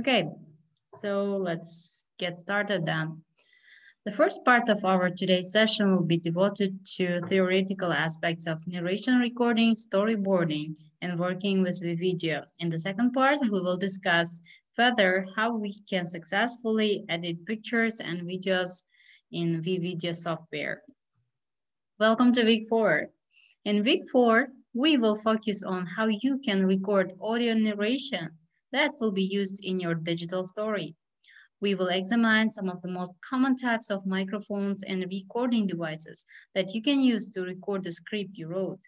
Okay, so let's get started then. The first part of our today's session will be devoted to theoretical aspects of narration recording, storyboarding, and working with the video. In the second part, we will discuss further how we can successfully edit pictures and videos in WeVideo software. Welcome to week four. In week four, we will focus on how you can record audio narration that will be used in your digital story. We will examine some of the most common types of microphones and recording devices that you can use to record the script you wrote.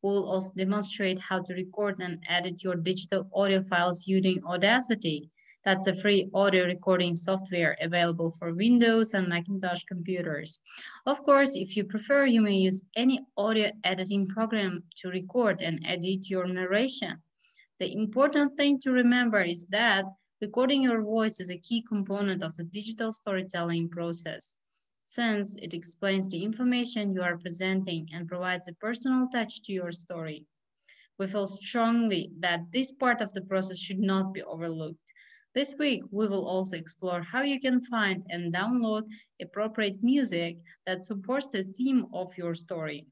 We will also demonstrate how to record and edit your digital audio files using Audacity. That's a free audio recording software available for Windows and Macintosh computers. Of course, if you prefer, you may use any audio editing program to record and edit your narration. The important thing to remember is that recording your voice is a key component of the digital storytelling process, since it explains the information you are presenting and provides a personal touch to your story. We feel strongly that this part of the process should not be overlooked. This week, we will also explore how you can find and download appropriate music that supports the theme of your story.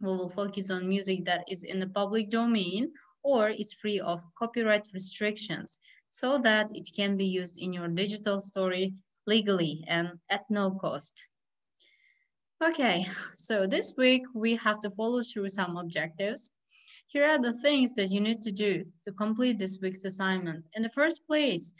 We will focus on music that is in the public domain or is free of copyright restrictions so that it can be used in your digital story legally and at no cost. Okay, so this week we have to follow through some objectives. Here are the things that you need to do to complete this week's assignment. In the first place,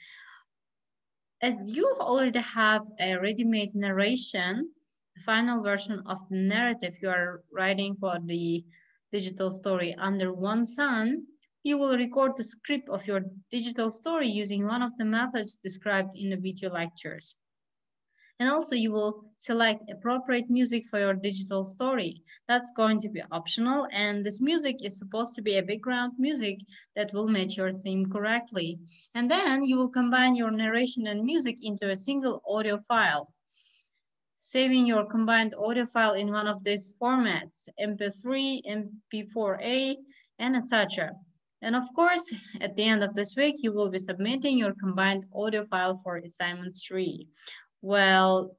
as you already have a ready-made narration, the final version of the narrative you are writing for the digital story under one sun, you will record the script of your digital story using one of the methods described in the video lectures. And also you will select appropriate music for your digital story. That's going to be optional and this music is supposed to be a background music that will match your theme correctly. And then you will combine your narration and music into a single audio file saving your combined audio file in one of these formats, MP3, MP4A, and etc. And of course, at the end of this week, you will be submitting your combined audio file for assignment three. Well,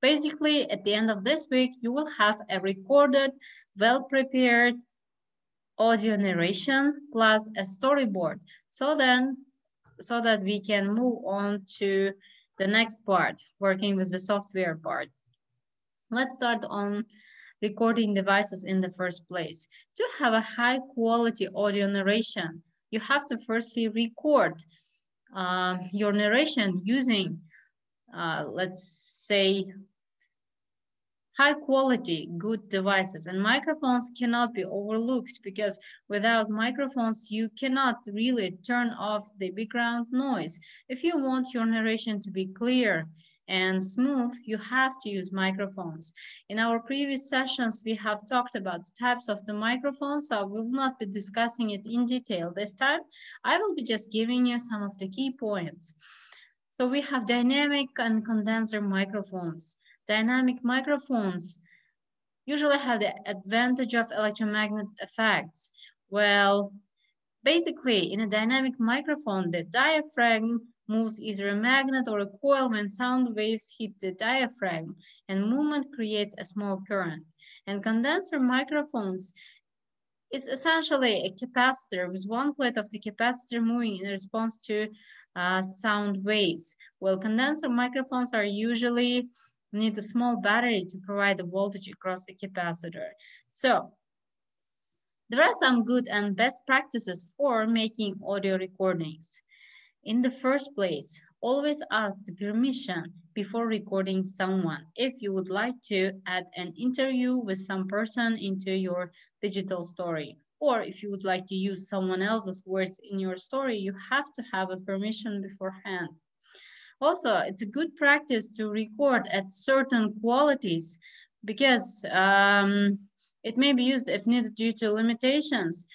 basically at the end of this week, you will have a recorded, well-prepared audio narration plus a storyboard. So then, so that we can move on to the next part, working with the software part. Let's start on recording devices in the first place. To have a high quality audio narration, you have to firstly record uh, your narration using, uh, let's say, high quality, good devices. And microphones cannot be overlooked because without microphones, you cannot really turn off the background noise. If you want your narration to be clear, and smooth, you have to use microphones. In our previous sessions, we have talked about the types of the microphones, so I will not be discussing it in detail this time. I will be just giving you some of the key points. So we have dynamic and condenser microphones. Dynamic microphones usually have the advantage of electromagnet effects. Well, basically in a dynamic microphone, the diaphragm moves either a magnet or a coil when sound waves hit the diaphragm and movement creates a small current. And condenser microphones is essentially a capacitor with one plate of the capacitor moving in response to uh, sound waves. Well, condenser microphones are usually need a small battery to provide the voltage across the capacitor. So there are some good and best practices for making audio recordings. In the first place, always ask the permission before recording someone if you would like to add an interview with some person into your digital story. Or if you would like to use someone else's words in your story, you have to have a permission beforehand. Also, it's a good practice to record at certain qualities because um, it may be used if needed due to limitations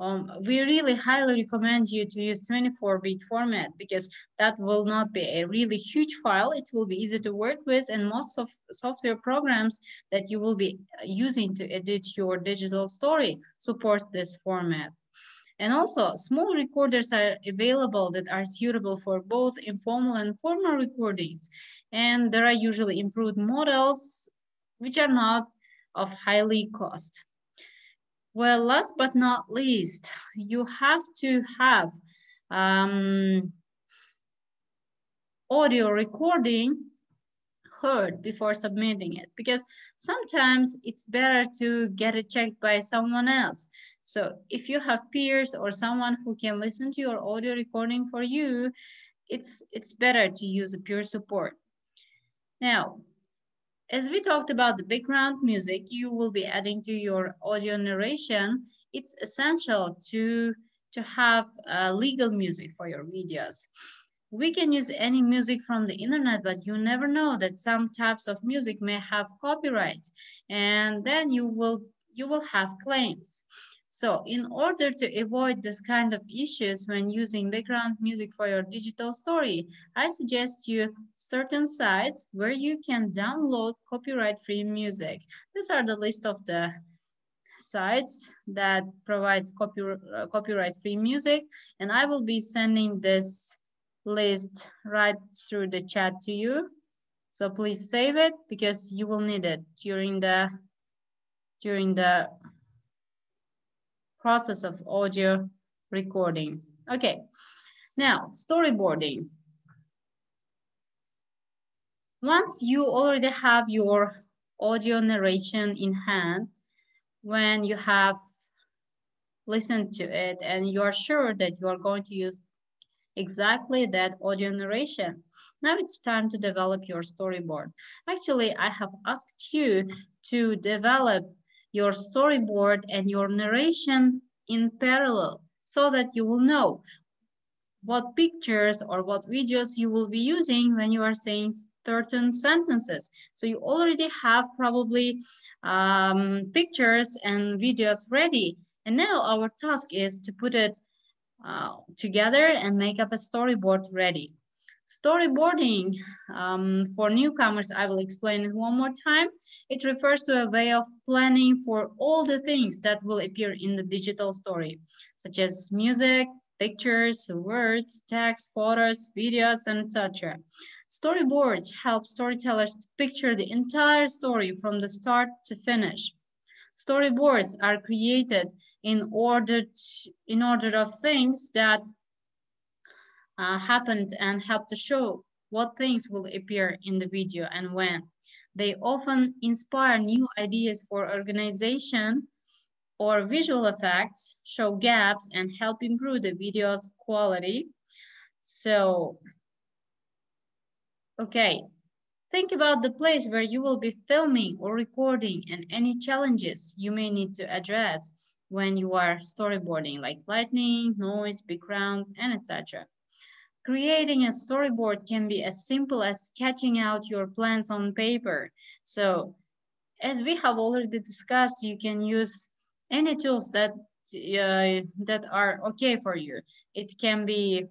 um, we really highly recommend you to use 24-bit format because that will not be a really huge file. It will be easy to work with and most of software programs that you will be using to edit your digital story support this format. And also small recorders are available that are suitable for both informal and formal recordings. And there are usually improved models which are not of highly cost. Well, last but not least, you have to have um, audio recording heard before submitting it because sometimes it's better to get it checked by someone else. So if you have peers or someone who can listen to your audio recording for you, it's, it's better to use a peer support. Now, as we talked about the background music you will be adding to your audio narration, it's essential to, to have uh, legal music for your videos. We can use any music from the internet, but you never know that some types of music may have copyright and then you will, you will have claims. So in order to avoid this kind of issues when using background music for your digital story, I suggest you certain sites where you can download copyright-free music. These are the list of the sites that provides copy, uh, copyright-free music, and I will be sending this list right through the chat to you. So please save it because you will need it during the during the process of audio recording. Okay, now storyboarding. Once you already have your audio narration in hand, when you have listened to it and you're sure that you are going to use exactly that audio narration. Now it's time to develop your storyboard. Actually, I have asked you to develop your storyboard and your narration in parallel so that you will know what pictures or what videos you will be using when you are saying certain sentences. So you already have probably um, pictures and videos ready. And now our task is to put it uh, together and make up a storyboard ready. Storyboarding, um, for newcomers, I will explain it one more time. It refers to a way of planning for all the things that will appear in the digital story, such as music, pictures, words, text, photos, videos, and etc. Storyboards help storytellers to picture the entire story from the start to finish. Storyboards are created in order, to, in order of things that uh, happened and help to show what things will appear in the video and when. They often inspire new ideas for organization or visual effects, show gaps and help improve the video's quality. So, okay, think about the place where you will be filming or recording and any challenges you may need to address when you are storyboarding like lightning, noise, background, and etc. Creating a storyboard can be as simple as sketching out your plans on paper. So as we have already discussed, you can use any tools that uh, that are okay for you. It can be,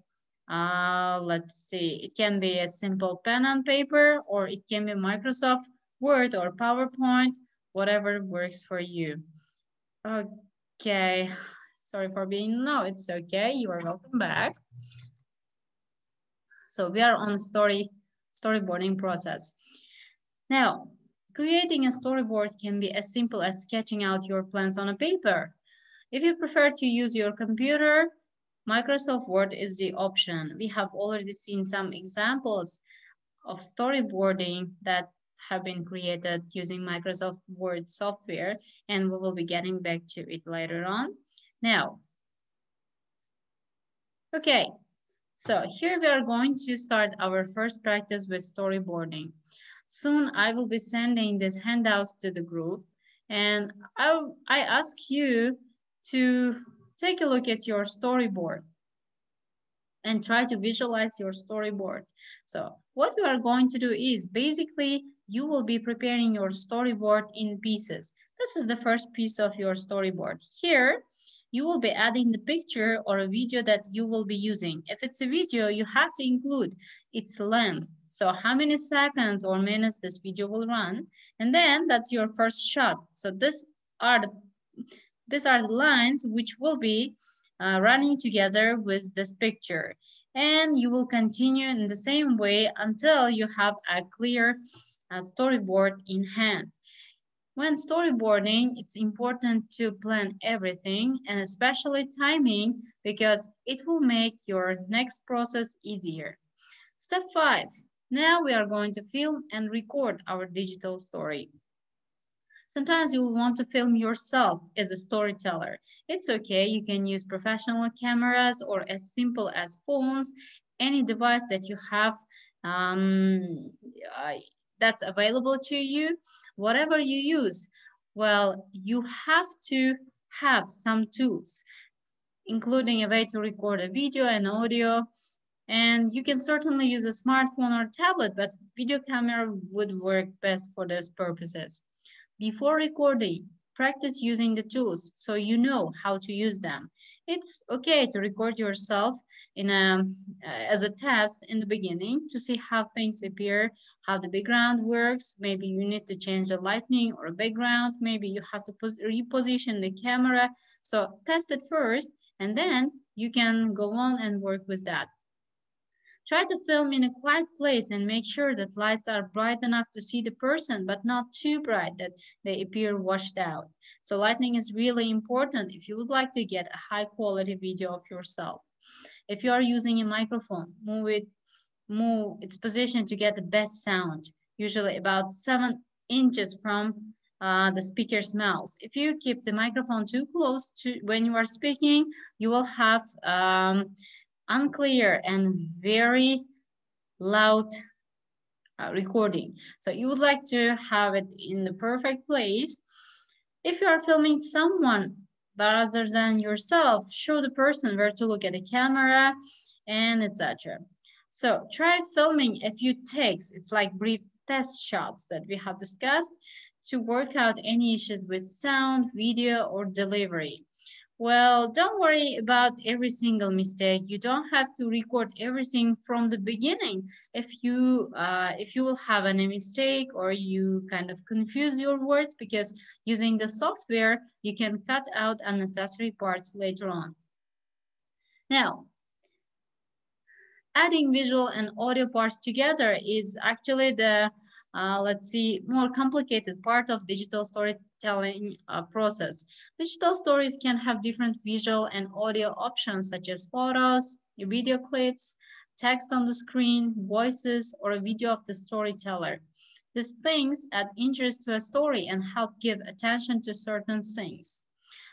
uh, let's see, it can be a simple pen and paper, or it can be Microsoft Word or PowerPoint, whatever works for you. Okay, sorry for being, no, it's okay. You are welcome back. So we are on story storyboarding process. Now, creating a storyboard can be as simple as sketching out your plans on a paper. If you prefer to use your computer, Microsoft Word is the option. We have already seen some examples of storyboarding that have been created using Microsoft Word software, and we will be getting back to it later on. Now, okay, so here we are going to start our first practice with storyboarding. Soon I will be sending these handouts to the group and I'll I ask you to take a look at your storyboard and try to visualize your storyboard. So what you are going to do is basically you will be preparing your storyboard in pieces. This is the first piece of your storyboard. Here, you will be adding the picture or a video that you will be using. If it's a video, you have to include its length. So how many seconds or minutes this video will run. And then that's your first shot. So this are the, these are the lines which will be uh, running together with this picture. And you will continue in the same way until you have a clear uh, storyboard in hand. When storyboarding, it's important to plan everything and especially timing because it will make your next process easier. Step five, now we are going to film and record our digital story. Sometimes you will want to film yourself as a storyteller. It's okay, you can use professional cameras or as simple as phones, any device that you have um, that's available to you, whatever you use. Well, you have to have some tools, including a way to record a video and audio. And you can certainly use a smartphone or tablet, but video camera would work best for those purposes. Before recording, practice using the tools so you know how to use them. It's okay to record yourself in a, uh, as a test in the beginning to see how things appear, how the background works. Maybe you need to change the lighting or background. Maybe you have to reposition the camera. So test it first and then you can go on and work with that. Try to film in a quiet place and make sure that lights are bright enough to see the person, but not too bright that they appear washed out. So lighting is really important if you would like to get a high quality video of yourself. If you are using a microphone, move it, move its position to get the best sound, usually about seven inches from uh, the speaker's mouth. If you keep the microphone too close to when you are speaking, you will have um, unclear and very loud uh, recording. So you would like to have it in the perfect place. If you are filming someone rather than yourself, show the person where to look at the camera and etc. So try filming a few takes. It's like brief test shots that we have discussed to work out any issues with sound, video, or delivery. Well, don't worry about every single mistake. You don't have to record everything from the beginning. If you uh, if you will have any mistake or you kind of confuse your words because using the software, you can cut out unnecessary parts later on. Now, adding visual and audio parts together is actually the uh, let's see, more complicated part of digital storytelling uh, process. Digital stories can have different visual and audio options such as photos, video clips, text on the screen, voices, or a video of the storyteller. These things add interest to a story and help give attention to certain things.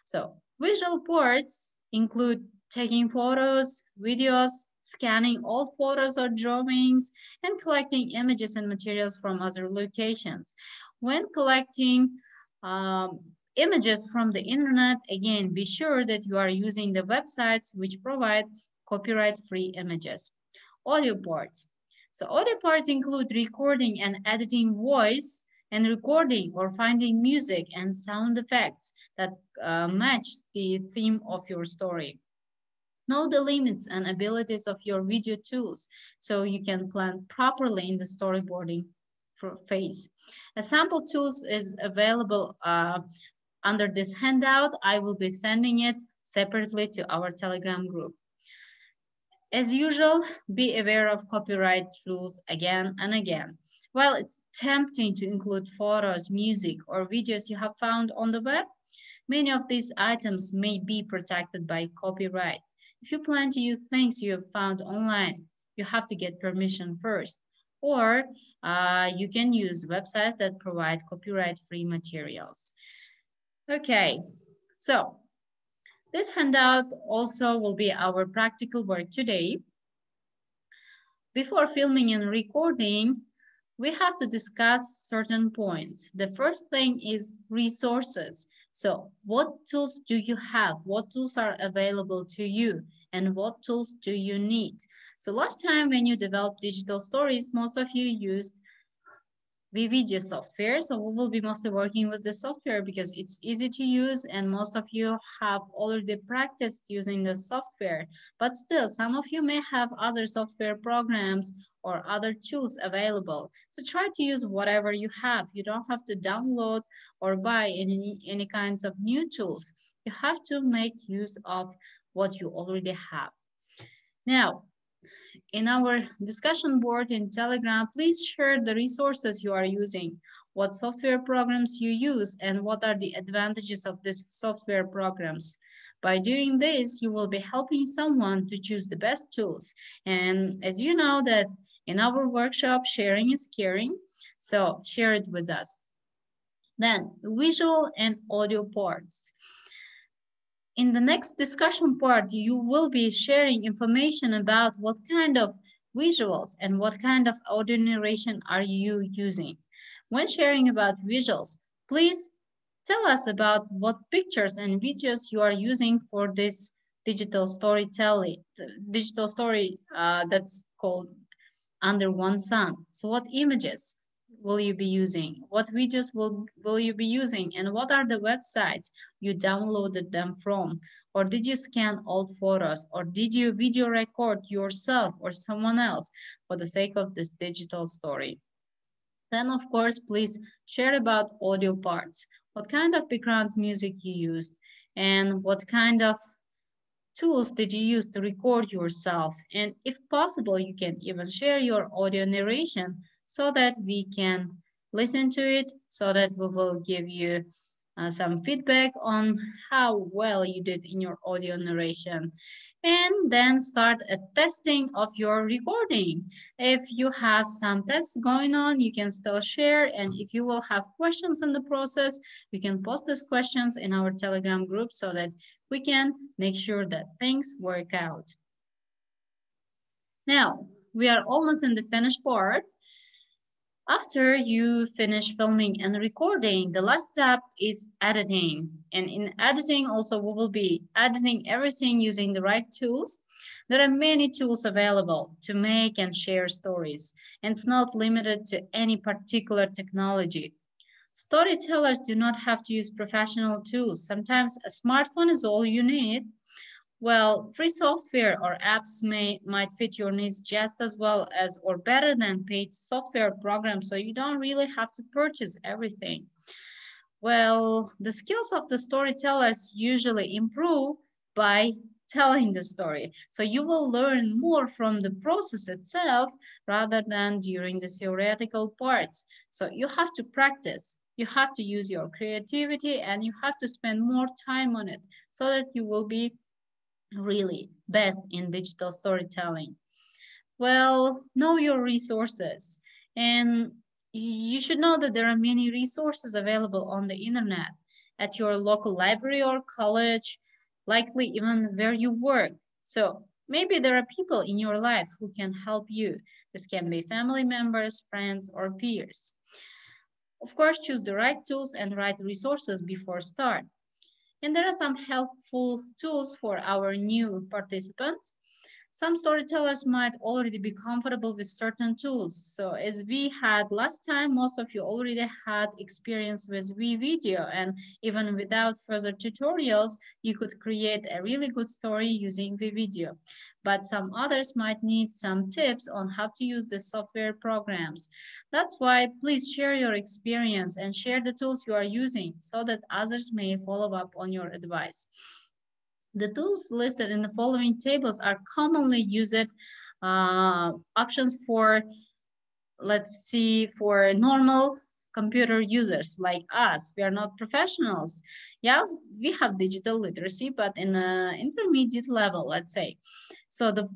So visual parts include taking photos, videos, scanning all photos or drawings, and collecting images and materials from other locations. When collecting um, images from the internet, again, be sure that you are using the websites which provide copyright-free images. Audio parts. So audio parts include recording and editing voice and recording or finding music and sound effects that uh, match the theme of your story. Know the limits and abilities of your video tools so you can plan properly in the storyboarding phase. A sample tools is available uh, under this handout. I will be sending it separately to our Telegram group. As usual, be aware of copyright rules again and again. While it's tempting to include photos, music, or videos you have found on the web, many of these items may be protected by copyright. If you plan to use things you have found online, you have to get permission first. Or uh, you can use websites that provide copyright-free materials. Okay, so this handout also will be our practical work today. Before filming and recording, we have to discuss certain points. The first thing is resources. So what tools do you have? What tools are available to you? And what tools do you need? So last time when you developed digital stories, most of you used WeVideo software. So we will be mostly working with the software because it's easy to use and most of you have already practiced using the software. But still, some of you may have other software programs or other tools available. So try to use whatever you have. You don't have to download or buy any, any kinds of new tools. You have to make use of what you already have. Now, in our discussion board in Telegram, please share the resources you are using, what software programs you use, and what are the advantages of these software programs. By doing this, you will be helping someone to choose the best tools. And as you know that in our workshop, sharing is caring, so share it with us. Then visual and audio parts. In the next discussion part, you will be sharing information about what kind of visuals and what kind of audio narration are you using. When sharing about visuals, please tell us about what pictures and videos you are using for this digital storytelling, digital story uh, that's called Under One Sun. So what images, will you be using? What videos will, will you be using? And what are the websites you downloaded them from? Or did you scan old photos? Or did you video record yourself or someone else for the sake of this digital story? Then of course, please share about audio parts. What kind of background music you used and what kind of tools did you use to record yourself? And if possible, you can even share your audio narration so that we can listen to it, so that we will give you uh, some feedback on how well you did in your audio narration. And then start a testing of your recording. If you have some tests going on, you can still share. And if you will have questions in the process, you can post these questions in our Telegram group so that we can make sure that things work out. Now, we are almost in the finished part. After you finish filming and recording, the last step is editing. And in editing also we will be editing everything using the right tools. There are many tools available to make and share stories. And it's not limited to any particular technology. Storytellers do not have to use professional tools. Sometimes a smartphone is all you need well, free software or apps may might fit your needs just as well as or better than paid software programs, so you don't really have to purchase everything. Well, the skills of the storytellers usually improve by telling the story. So you will learn more from the process itself rather than during the theoretical parts. So you have to practice. You have to use your creativity and you have to spend more time on it so that you will be really best in digital storytelling? Well, know your resources. And you should know that there are many resources available on the internet at your local library or college, likely even where you work. So maybe there are people in your life who can help you. This can be family members, friends, or peers. Of course, choose the right tools and right resources before start. And there are some helpful tools for our new participants. Some storytellers might already be comfortable with certain tools. So as we had last time, most of you already had experience with WeVideo and even without further tutorials, you could create a really good story using WeVideo but some others might need some tips on how to use the software programs. That's why please share your experience and share the tools you are using so that others may follow up on your advice. The tools listed in the following tables are commonly used uh, options for, let's see, for normal computer users like us. We are not professionals. Yes, we have digital literacy, but in an intermediate level, let's say. So the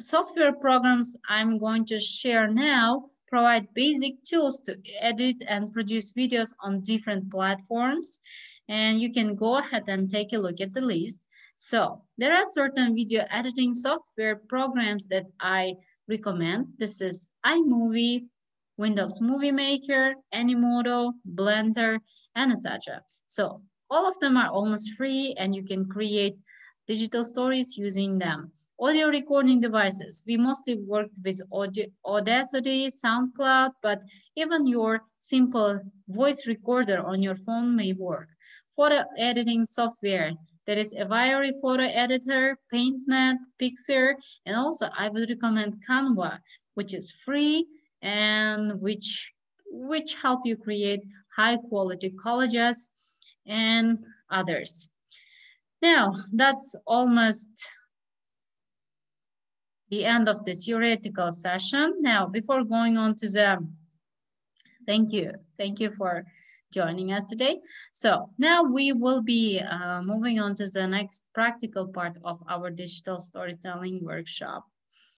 software programs I'm going to share now provide basic tools to edit and produce videos on different platforms. And you can go ahead and take a look at the list. So there are certain video editing software programs that I recommend. This is iMovie, Windows Movie Maker, Animoto, Blender, and etc. So all of them are almost free and you can create digital stories using them. Audio recording devices. We mostly worked with Audacity, SoundCloud, but even your simple voice recorder on your phone may work. Photo editing software. There is Aviary photo editor, PaintNet, Pixar, and also I would recommend Canva, which is free and which, which help you create high quality collages and others. Now, that's almost the end of the theoretical session. Now, before going on to the, thank you, thank you for joining us today. So now we will be uh, moving on to the next practical part of our digital storytelling workshop.